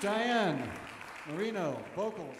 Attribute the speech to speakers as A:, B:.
A: Diane Marino, vocals.